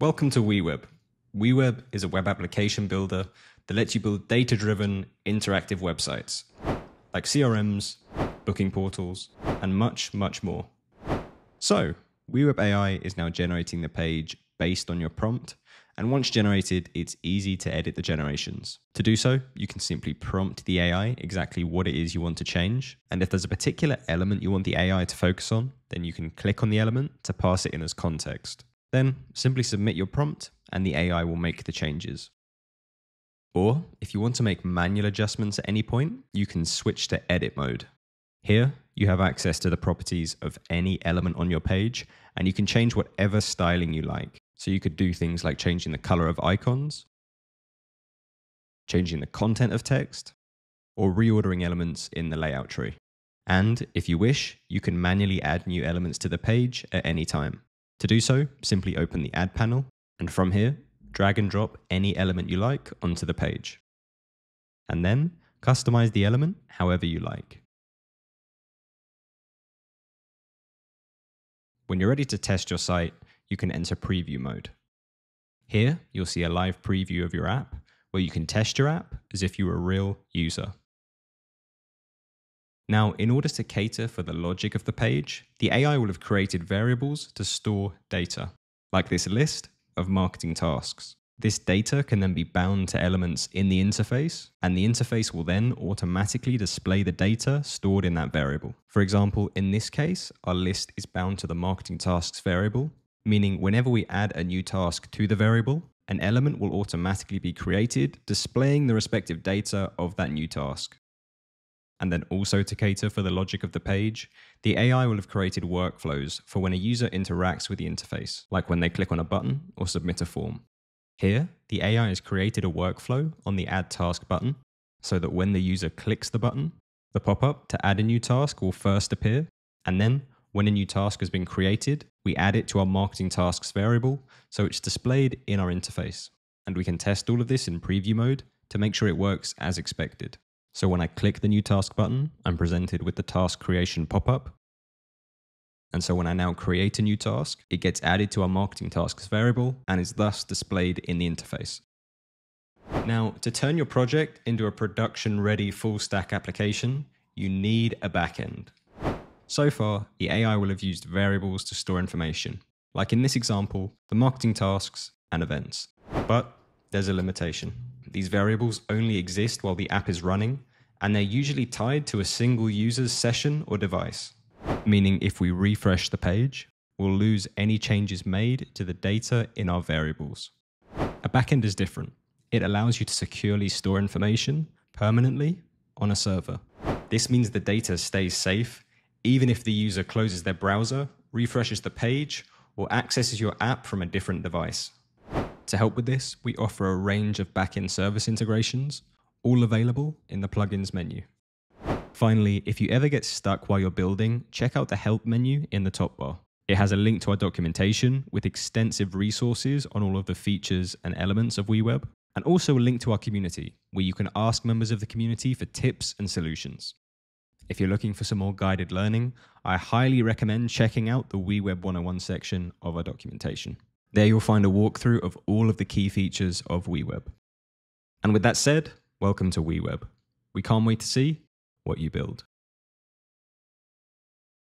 Welcome to WeWeb. WeWeb is a web application builder that lets you build data driven, interactive websites like CRMs, booking portals, and much, much more. So, WeWeb AI is now generating the page based on your prompt, and once generated, it's easy to edit the generations. To do so, you can simply prompt the AI exactly what it is you want to change, and if there's a particular element you want the AI to focus on, then you can click on the element to pass it in as context. Then simply submit your prompt and the AI will make the changes. Or if you want to make manual adjustments at any point, you can switch to edit mode. Here, you have access to the properties of any element on your page, and you can change whatever styling you like. So you could do things like changing the color of icons, changing the content of text, or reordering elements in the layout tree. And if you wish, you can manually add new elements to the page at any time. To do so, simply open the Add panel, and from here, drag and drop any element you like onto the page. And then, customize the element however you like. When you're ready to test your site, you can enter preview mode. Here, you'll see a live preview of your app, where you can test your app as if you were a real user. Now, in order to cater for the logic of the page, the AI will have created variables to store data, like this list of marketing tasks. This data can then be bound to elements in the interface, and the interface will then automatically display the data stored in that variable. For example, in this case, our list is bound to the marketing tasks variable, meaning whenever we add a new task to the variable, an element will automatically be created displaying the respective data of that new task and then also to cater for the logic of the page, the AI will have created workflows for when a user interacts with the interface, like when they click on a button or submit a form. Here, the AI has created a workflow on the Add Task button, so that when the user clicks the button, the pop-up to add a new task will first appear, and then when a new task has been created, we add it to our marketing tasks variable, so it's displayed in our interface. And we can test all of this in preview mode to make sure it works as expected. So when I click the new task button, I'm presented with the task creation pop-up. And so when I now create a new task, it gets added to our marketing tasks variable and is thus displayed in the interface. Now, to turn your project into a production ready full stack application, you need a backend. So far, the AI will have used variables to store information, like in this example, the marketing tasks and events. But there's a limitation. These variables only exist while the app is running, and they're usually tied to a single user's session or device. Meaning if we refresh the page, we'll lose any changes made to the data in our variables. A backend is different. It allows you to securely store information permanently on a server. This means the data stays safe even if the user closes their browser, refreshes the page, or accesses your app from a different device. To help with this, we offer a range of backend service integrations, all available in the plugins menu. Finally, if you ever get stuck while you're building, check out the help menu in the top bar. It has a link to our documentation with extensive resources on all of the features and elements of WeWeb, and also a link to our community, where you can ask members of the community for tips and solutions. If you're looking for some more guided learning, I highly recommend checking out the WeWeb 101 section of our documentation. There you'll find a walkthrough of all of the key features of WeWeb. And with that said, welcome to WeWeb. We can't wait to see what you build.